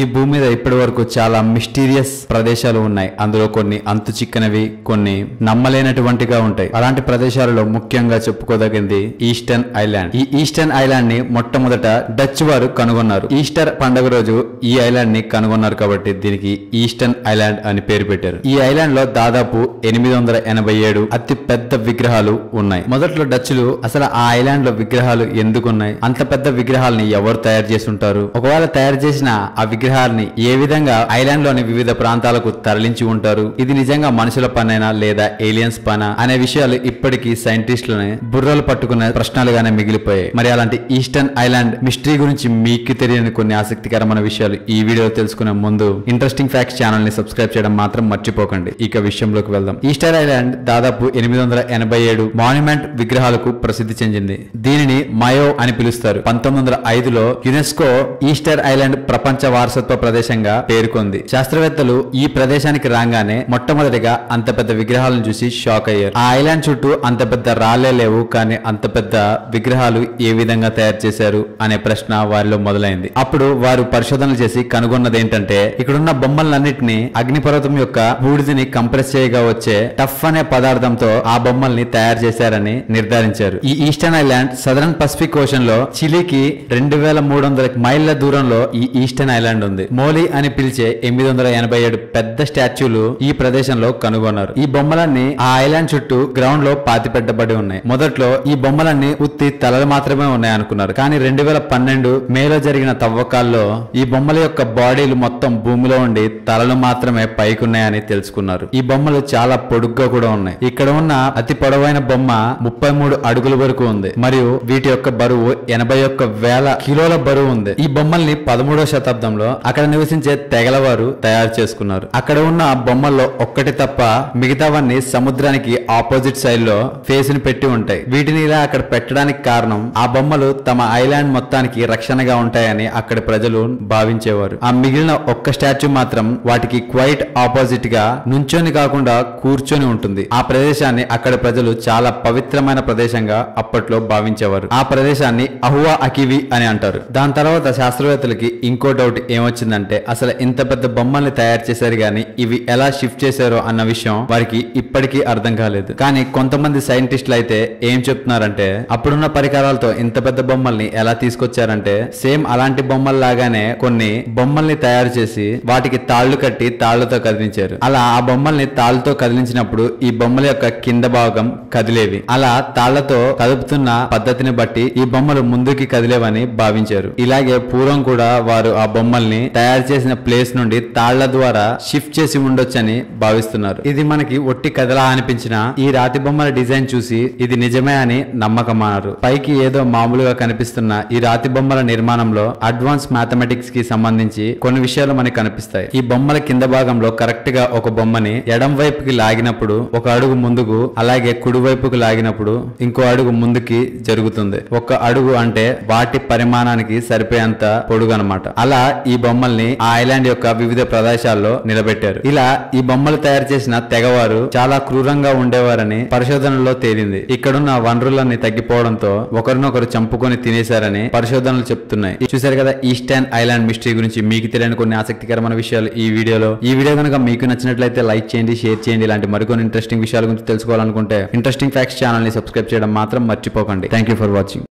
ఈ భూమి మీద ఇప్పటి వరకు చాలా మిస్టీరియస్ ప్రదేశాలు ఉన్నాయి. అందులో కొన్ని అంతు చిక్కనవి కొన్ని నమ్మలేనటువంటిగా ఉంటాయి. అలాంటి ప్రదేశాలలో ముఖ్యంగా చెప్పుకోదగింది ఈస్టర్న్ ఐలాండ్. ఈ ఈస్టర్న్ ఐలాండ్ని మొట్టమొదట డచ్ వారు కనుగొన్నారు. ఈస్టర్ పండుగ రోజు ఈ ఐలాండ్ని కనుగొన్నారు కాబట్టి దీనికి ఈస్టర్న్ ఐలాండ్ అని పేరు పెట్టారు. ఈ ఐలాండ్లో దాదాపు ఎనిమిది వందల ఎనభై ఏడు అతి పెద్ద విగ్రహాలు ఉన్నాయి. మొదట్లో డచ్లు అసలు ఆ ఐలాండ్లో విగ్రహాలు ఎందుకు ఉన్నాయి అంత పెద్ద విగ్రహాలని ఎవరు తయారు చేసి ఉంటారు ఒకవేళ తయారు చేసిన ఆ విగ్రహాలని ఏ విధంగా ఐలాండ్లోని వివిధ ప్రాంతాలకు తరలించి ఉంటారు? ఇది నిజంగా మనుషుల పనైనా లేదా ఏలియన్స్ పనా? అనే విషయాలు ఇప్పటికీ సైంటిస్టులని బుర్రలు పట్టుకున్న ప్రశ్నలుగానే మిగిలిపోయాయి. మరి అలాంటి ఈస్టర్న్ ఐలాండ్ మిస్టరీ గురించి మీకు తెలియని కొన్ని ఆసక్తికరమైన విషయాలు ఈ వీడియో తెలుసుకునే ముందు ఇంట్రెస్టింగ్ ఫ్యాక్ట్స్ ఛానల్ని సబ్స్క్రైబ్ చేయడం మాత్రం మర్చిపోకండి. ఇక విషయంలోకి వెళ్దాం. ఈస్టర్ ఐలాండ్ దాదాపు ఎనిమిది వందల ఎనభై ఏడు మాన్యుమెంట్ విగ్రహాలకు ప్రసిద్ధి చెందింది. దీనిని మయో అని పిలుస్తారు. పంతొమ్మిది వందల ఐదులో యునెస్కో ఈస్టర్ ఐలాండ్ ప్రపంచ వారసత్వ ప్రదేశంగా పేర్కొంది. శాస్త్రవేత్తలు ఈ ప్రదేశానికి రాగానే మొట్టమొదటిగా అంత పెద్ద విగ్రహాలను చూసి షాక్ అయ్యారు. ఆ ఐలాండ్ చుట్టూ అంత పెద్ద రాళ్ళే లేవు కానీ అంత పెద్ద విగ్రహాలు ఏ విధంగా తయారు చేశారు అనే ప్రశ్న వారిలో మొదలైంది. అప్పుడు వారు పరిశోధనలు చేసి కనుగొన్నది ఏంటంటే ఇక్కడున్న బొమ్మలన్నింటినీ అగ్నిపర్వతం యొక్క బూడిదని కంప్రెస్ చేయగా వచ్చే టఫ్ అనే పదార్థంతో ఆ బొమ్మల్ని తయారు చేశారని నిర్ధారించారు. ఈ ఈస్టర్న్ ఐలాండ్ సదరన్ పసిఫిక్ ఓషన్లో చిలీకి రెండు వేల మూడు వందల మైళ్ళ దూరంలో ఈ ఈస్టర్న్ ఐలాండ్ ఉంది. మోలీ అని పిలిచే ఎనిమిది వందల ఎనభై ఏడు పెద్ద స్టాచ్యూలు ఈ ప్రదేశంలో కనుగొన్నారు. ఈ బొమ్మలన్నీ ఆ ఐలాండ్ చుట్టూ గ్రౌండ్లో పాతి పెట్టబడి ఉన్నాయి. మొదట్లో ఈ బొమ్మలన్నీ ఉత్తి తలలు మాత్రమే ఉన్నాయి అనుకున్నారు. కానీ రెండు వేల పన్నెండు మేలో జరిగిన తవ్వకాల్లో ఈ బొమ్మల యొక్క బాడీలు మొత్తం భూమిలో ఉండి తలలు మాత్రమే పైకున్నాయని తెలుసుకున్నారు. ఈ బొమ్మలు చాలా పొడుగ్గా కూడా ఉన్నాయి. ఇక్కడ ఉన్న అతి పొడవైన బొమ్మ ముప్పై మూడు అడుగుల వరకు ఉంది. మరియు వీటి యొక్క బరువు ఎనభై ఒక్క వేల కిలోల బరువు ఉంది. ఈ బొమ్మల్ని పదమూడవ శతాబ్దంలో అక్కడ నివసించే తెగలవారు తయారు చేసుకున్నారు. అక్కడ ఉన్న బొమ్మల్లో ఒక్కటి తప్ప మిగతావన్నీ సముద్రానికి ఆపోజిట్ సైడ్లో ఫేస్ని పెట్టి ఉంటాయి. వీటిని ఇలా అక్కడ పెట్టడానికి కారణం ఆ బొమ్మలు తమ ఐలాండ్ మొత్తానికి రక్షణగా ఉంటాయని అక్కడ ప్రజలు భావించేవారు. ఆ మిగిలిన ఒక్క స్టాచ్యూ మాత్రం వాటికి క్వైట్ ఆపోజిట్గా నుంచొని కాకుండా కూర్చొని ఉంటుంది. ఆ ప్రదేశాన్ని అక్కడ ప్రజలు చాలా పవిత్రమైన ప్రదేశంగా అప్పట్లో భావించేవారు. ఆ ప్రదేశాన్ని అహువా అకివి అని అంటారు. దాని తర్వాత శాస్త్రవేత్తలకి ఇంకో డౌట్ ఏమొచ్చిందంటే అసలు ఇంత పెద్ద బొమ్మల్ని తయారు చేశారు గాని ఇవి ఎలా షిఫ్ట్ చేశారో అన్న విషయం వారికి ఇప్పటికీ అర్థం కాలేదు. కానీ కొంతమంది సైంటిస్టులు అయితే ఏం చెప్తున్నారంటే అప్పుడున్న పరికరాలతో ఇంత పెద్ద బొమ్మల్ని ఎలా తీసుకొచ్చారంటే సేమ్ అలాంటి బొమ్మల లాగానే కొన్ని బొమ్మల్ని తయారు చేసి వాటికి తాళ్ళు కట్టి తాళ్ళతో కదిలించారు. అలా ఆ బొమ్మల్ని తాళ్ళతో కదిలించినప్పుడు ఈ బొమ్మల యొక్క కింద భాగం కదిలేవి. అలా తాళ్ళతో కదుపుతున్న పద్ధతిని బట్టి ఈ బొమ్మలు ముందుకి కదిలేవని భావించారు. ఇలాగే పూర్వం కూడా వారు ఆ బొమ్మల్ని తయారు చేసిన ప్లేస్ నుండి తాళ్ళ ద్వారా షిఫ్ట్ చేసి ఉండొచ్చని భావిస్తున్నారు. ఇది మనకి ఒట్టి కథలా అనిపించిన ఈ రాతి బొమ్మల డిజైన్ చూసి ఇది నిజమే అని నమ్మకమన్నారు పైకి ఏదో మామూలుగా కనిపిస్తున్న ఈ రాతి బొమ్మల నిర్మాణంలో అడ్వాన్స్ మ్యాథమెటిక్స్కి సంబంధించి కొన్ని విషయాలు మనకి కనిపిస్తాయి. ఈ బొమ్మల కింద భాగంలో కరెక్ట్గా ఒక బొమ్మని ఎడం వైపుకి లాగినప్పుడు ఒక అడుగు ముందుకు అలాగే కుడి వైపుకు లాగినప్పుడు ఇంకో అడుగు ముందుకి జరుగుతుంది. ఒక అడుగు అంటే వాటి పరిమాణానికి సరిపోయేంత పొడుగు అనమాట అలా ఈ ఈ బొమ్మల్ని ఆ ఐలాండ్ యొక్క వివిధ ప్రదేశాల్లో నిలబెట్టారు. ఇలా ఈ బొమ్మలు తయారు చేసిన తెగవారు చాలా క్రూరంగా ఉండేవారని పరిశోధనలో తేలింది. ఇక్కడున్న వనరులన్నీ తగ్గిపోవడంతో ఒకరినొకరు చంపుకొని తినేశారని పరిశోధనలు చెప్తున్నాయి. చూసారు చూశారు కదా ఈస్టర్న్ ఐలాండ్ మిస్టరీ గురించి మీకు తెలియని కొన్ని ఆసక్తికరమైన విషయాలు ఈ వీడియోలో. ఈ వీడియో కనుక మీకు నచ్చినట్లయితే లైక్ చేయండి షేర్ చేయండి. ఇలాంటి మరికొన్ని ఇంట్రెస్టింగ్ విషయాల గురించి తెలుసుకోవాలనుకుంటే ఇంట్రెస్టింగ్ ఫ్యాక్ట్స్ ఛానల్ని సబ్స్క్రైబ్ చేయడం మాత్రం మర్చిపోకండి. Thank you for watching.